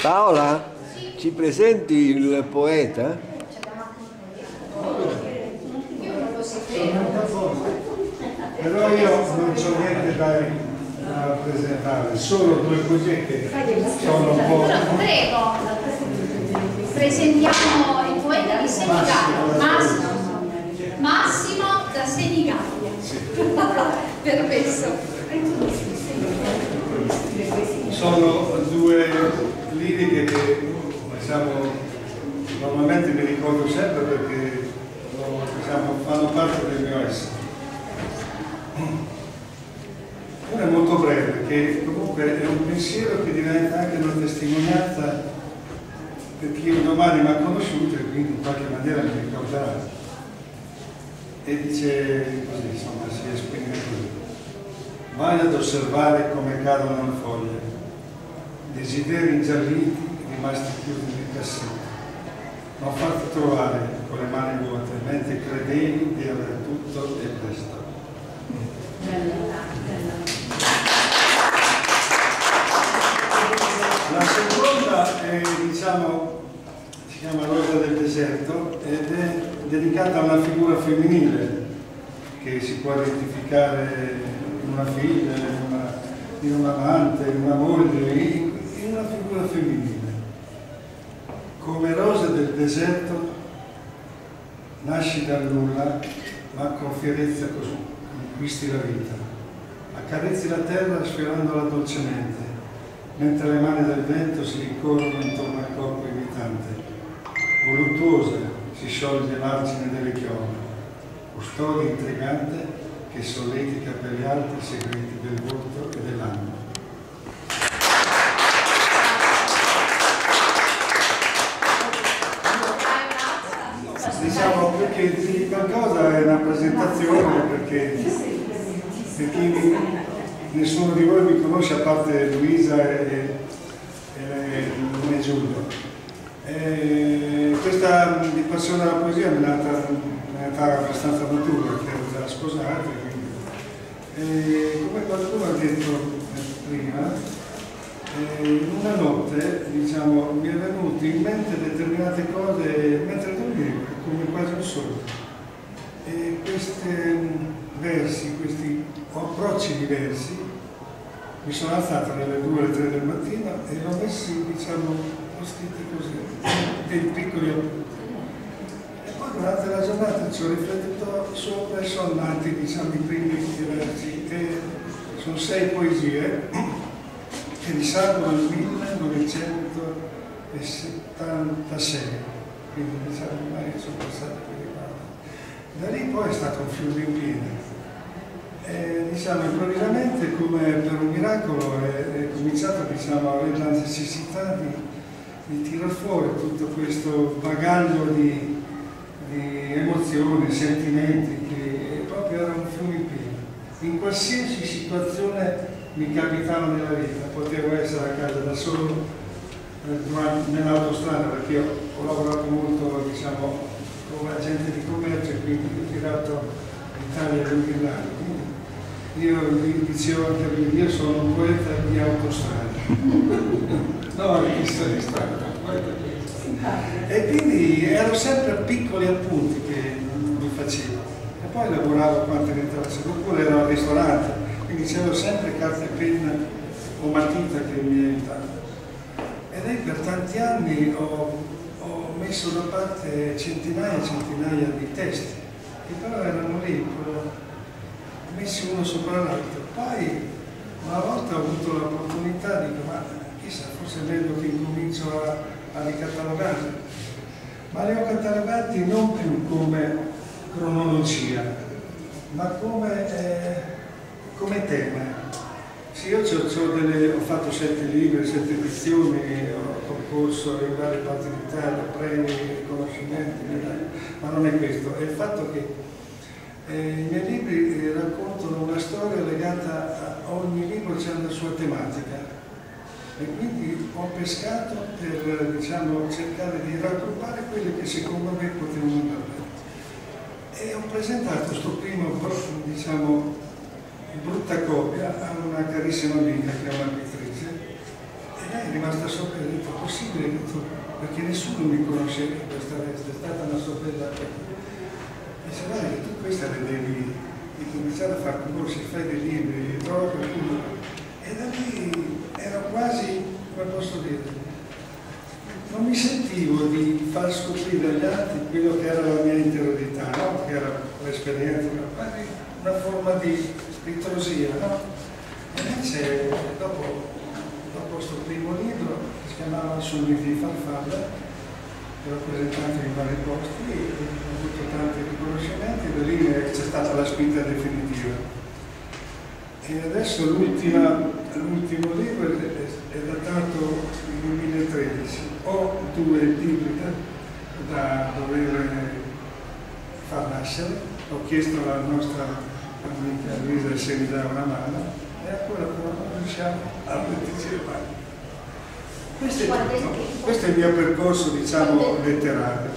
Paola, ci presenti il poeta? Però io non ho niente da, da presentare, solo due poesie che sono un po'... Prego, presentiamo il poeta di Senigallia, Massimo, Massimo da Senigallia. Permesso. Sono due liriche che diciamo, normalmente mi ricordo sempre perché diciamo, fanno parte del mio essere. Una è molto breve, che comunque è un pensiero che diventa anche una testimonianza per chi domani mi ha conosciuto e quindi in qualche maniera mi ricorderà. E dice così, insomma, si esprime così. Vai ad osservare come cadono le foglie, desideri ingialliti rimasti chiusi nel cassetto, non farti trovare con le mani vuote, mentre credevi di avere tutto e presto. La seconda è, diciamo, si chiama Rosa del deserto ed è dedicata a una figura femminile che si può identificare in una figlia, in, una, in un amante, in una moglie, figura femminile. Come rosa del deserto nasci dal nulla, ma con fierezza conquisti la vita. Accarezzi la terra sfiorandola dolcemente, mentre le mani del vento si ricorrono intorno al corpo invitante. Voluttuosa si scioglie l'argine delle chiome, custode intrigante che solletica per gli altri segreti del volto e dell'anima. Diciamo perché qualcosa è una presentazione perché per chi nessuno di voi mi conosce a parte Luisa e, e, e Giulio. E questa passione alla poesia è nata, nata abbastanza matura perché ero già sposato. E come qualcuno ha detto prima, in una notte diciamo, mi è venuto in mente determinate cose mentre dormivo, come quasi un sogno. E questi versi, questi approcci diversi, mi sono alzato alle 2 o 3 del mattino e l'ho messi, diciamo, ho scritti così, dei piccoli appunti. E poi durante la giornata ci ho riflettuto sopra e sono nati, diciamo, i primi versi, e sono sei poesie che risalgono al 1976, quindi diciamo ormai sono passati più di quattro. Da lì poi è stato un fiume in piena. E, diciamo, improvvisamente, come per un miracolo, è, è cominciato diciamo, a avere la necessità di, di tirar fuori tutto questo bagaglio di, di emozioni, sentimenti, che proprio era un fiume in piena. In qualsiasi situazione mi capitava nella vita, potevo essere a casa da solo nell'autostrada perché io ho lavorato molto diciamo, come agente di commercio e quindi ho girato l'Italia e l'Inghilterra. Io dicevo anche io sono un poeta di autostrada, no, di di strada, E quindi ero sempre piccoli appunti che mi facevo. E poi lavoravo quando rientravo, oppure ero al ristorante, quindi c'era sempre carta e penna o matita che mi aiutava. Lei per tanti anni ho, ho, messo da parte centinaia e centinaia di testi, che però erano lì, messi uno sopra l'altro. Poi una volta ho avuto l'opportunità, dico, ma chissà, forse è meglio che incomincio a, a ricatalogarli. Ma li ho catalogati non più come cronologia, ma come... Eh, come tema. Sì, io c'ho, c'ho delle, ho fatto sette libri, sette edizioni, ho concorso in varie parti d'Italia, premi, riconoscimenti, ma non è questo, è il fatto che eh, i miei libri eh, raccontano una storia legata a ogni libro c'è una sua tematica e quindi ho pescato per diciamo, cercare di raggruppare quelle che secondo me potevano andare. E ho presentato questo primo diciamo, brutta copia a una carissima amica che è una pittrice lei è rimasta sorpresa, ha detto, possibile, detto, perché nessuno mi conosceva in questa veste, è stata una sorpresa per me. Dice, guarda tu questa le devi di cominciare a fare corsi, fai dei libri, trova qualcuno. E da lì ero quasi, come posso dire, non mi sentivo di far scoprire agli altri quello che era la mia interiorità, no? che era l'esperienza, quasi una forma di ritrosia. No? Invece dopo, dopo questo primo libro, che si chiamava Sul di farfalla, che ho presentato in vari posti, ho avuto tanti riconoscimenti da lì c'è stata la spinta definitiva. E adesso l'ultimo libro è, è datato nel 2013. Ho due libri da, da dover far nascere. Ho chiesto alla nostra amica Luisa se mi dà una mano e ancora non riusciamo a metterci Questo è, tutto. Questo è il mio percorso, diciamo, letterario.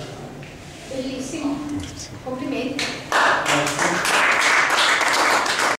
Bellissimo. Complimenti. Grazie.